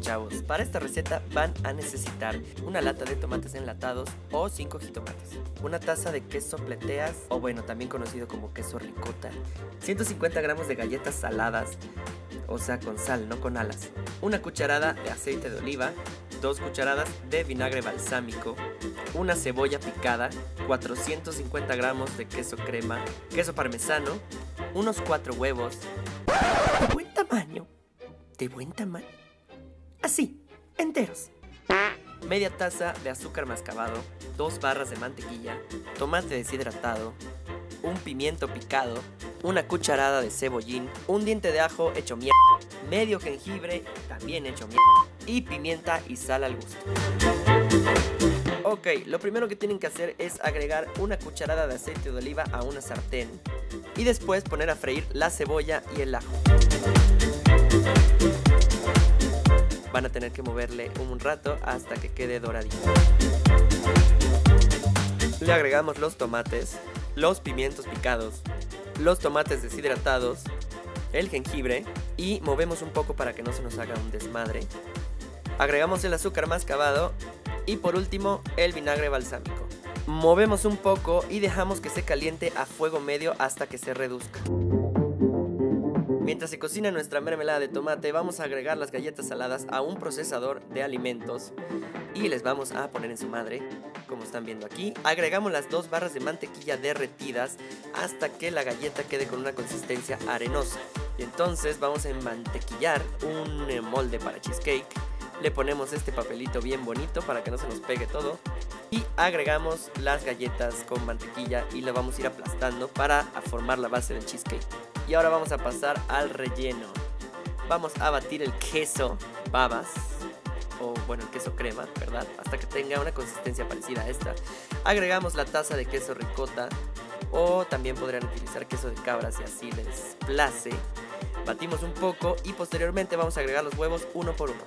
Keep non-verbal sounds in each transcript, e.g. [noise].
chavos, para esta receta van a necesitar una lata de tomates enlatados o 5 jitomates, una taza de queso pleteas o bueno también conocido como queso ricota, 150 gramos de galletas saladas, o sea con sal, no con alas, una cucharada de aceite de oliva, dos cucharadas de vinagre balsámico, una cebolla picada, 450 gramos de queso crema, queso parmesano, unos 4 huevos, de buen tamaño, de buen tamaño, así, enteros, media taza de azúcar mascabado, dos barras de mantequilla, tomate deshidratado, un pimiento picado, una cucharada de cebollín, un diente de ajo hecho mierda, medio jengibre también hecho mierda y pimienta y sal al gusto. Ok, lo primero que tienen que hacer es agregar una cucharada de aceite de oliva a una sartén y después poner a freír la cebolla y el ajo. Van a tener que moverle un rato hasta que quede doradito. Le agregamos los tomates, los pimientos picados, los tomates deshidratados, el jengibre y movemos un poco para que no se nos haga un desmadre. Agregamos el azúcar mascabado y por último el vinagre balsámico. Movemos un poco y dejamos que se caliente a fuego medio hasta que se reduzca. Mientras se cocina nuestra mermelada de tomate, vamos a agregar las galletas saladas a un procesador de alimentos y les vamos a poner en su madre, como están viendo aquí. Agregamos las dos barras de mantequilla derretidas hasta que la galleta quede con una consistencia arenosa. Y entonces vamos a mantequillar un eh, molde para cheesecake le ponemos este papelito bien bonito para que no se nos pegue todo y agregamos las galletas con mantequilla y lo vamos a ir aplastando para formar la base del cheesecake. Y ahora vamos a pasar al relleno. Vamos a batir el queso babas o bueno, el queso crema, ¿verdad? Hasta que tenga una consistencia parecida a esta. Agregamos la taza de queso ricota o también podrían utilizar queso de cabra si así les place. Batimos un poco y posteriormente vamos a agregar los huevos uno por uno.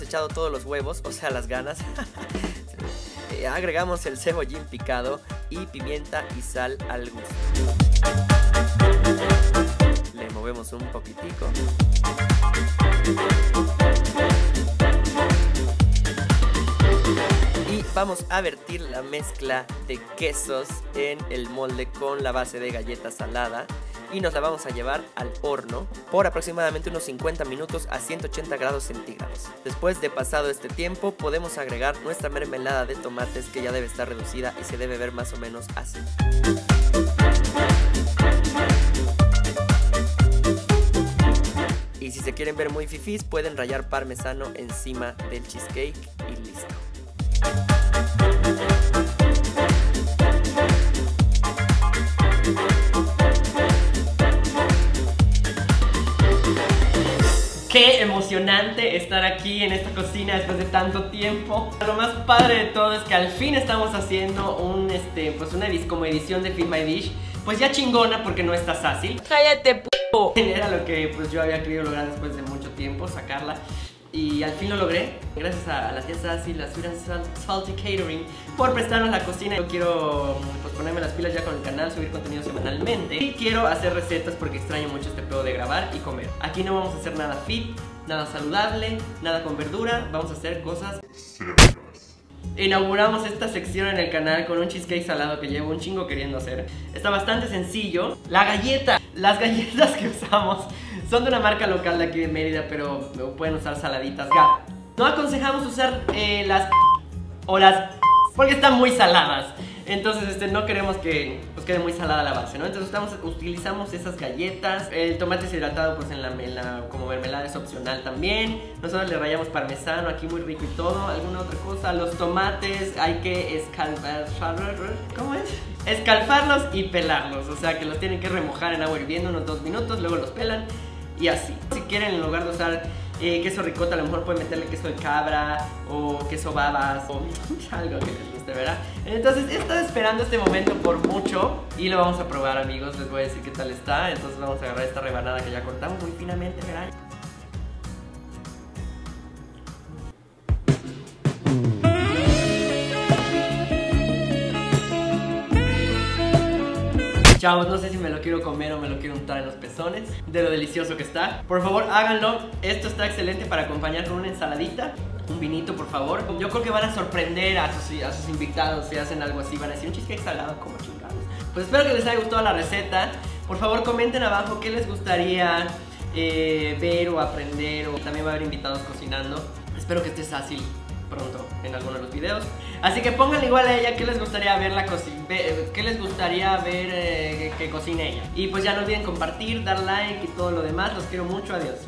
Echado todos los huevos, o sea las ganas, [laughs] eh, agregamos el cebollín picado y pimienta y sal al gusto. Le movemos un poquitico. vamos a vertir la mezcla de quesos en el molde con la base de galleta salada y nos la vamos a llevar al horno por aproximadamente unos 50 minutos a 180 grados centígrados. Después de pasado este tiempo podemos agregar nuestra mermelada de tomates que ya debe estar reducida y se debe ver más o menos así. Y si se quieren ver muy fifís pueden rayar parmesano encima del cheesecake y listo. Qué emocionante estar aquí en esta cocina después de tanto tiempo. Lo más padre de todo es que al fin estamos haciendo un, este, pues una como edición de Feed My Dish. Pues ya chingona porque no está fácil. Cállate, p***. [laughs] Era lo que pues yo había querido lograr después de mucho tiempo, sacarla. Y al fin lo logré, gracias a, las tías Sassy, la Sweet Salty Catering, por prestarnos la cocina. Yo quiero pues, ponerme las pilas ya con el canal, subir contenido semanalmente. Y quiero hacer recetas porque extraño mucho este pedo de grabar y comer. Aquí no vamos a hacer nada fit, nada saludable, nada con verdura, vamos a hacer cosas... Inauguramos esta sección en el canal con un cheesecake salado que llevo un chingo queriendo hacer. Está bastante sencillo. La galleta, las galletas que usamos son de una marca local de aquí de Mérida, pero pueden usar saladitas. No aconsejamos usar eh, las o las porque están muy saladas. Entonces este, no queremos que pues, quede muy salada la base, ¿no? Entonces utilizamos esas galletas El tomate deshidratado pues en la, como mermelada es opcional también Nosotros le rayamos parmesano aquí muy rico y todo Alguna otra cosa, los tomates hay que escalfar ¿Cómo es? Escalfarlos y pelarlos O sea que los tienen que remojar en agua hirviendo unos dos minutos Luego los pelan y así Si quieren en lugar de usar eh, queso ricota, a lo mejor pueden meterle queso de cabra o queso babas o [laughs] algo que les guste, ¿verdad? Entonces he estado esperando este momento por mucho y lo vamos a probar, amigos. Les voy a decir qué tal está. Entonces vamos a agarrar esta rebanada que ya cortamos muy finamente, ¿verdad? Chavos, no sé si me lo quiero comer o me lo quiero untar en los pezones de lo delicioso que está. Por favor, háganlo. Esto está excelente para acompañar con una ensaladita. Un vinito, por favor. Yo creo que van a sorprender a sus, invitados si hacen algo así. Van a decir un cheesecake salado como chingados. Pues espero que les haya gustado la receta. Por favor, comenten abajo qué les gustaría eh, ver o aprender. O también va a haber invitados cocinando. Espero que esté fácil pronto en alguno de los videos. Así que pónganle igual a ella qué les gustaría ver la qué les gustaría ver eh, que, cocine ella. Y pues ya no olviden compartir, dar like y todo lo demás. Los quiero mucho. Adiós.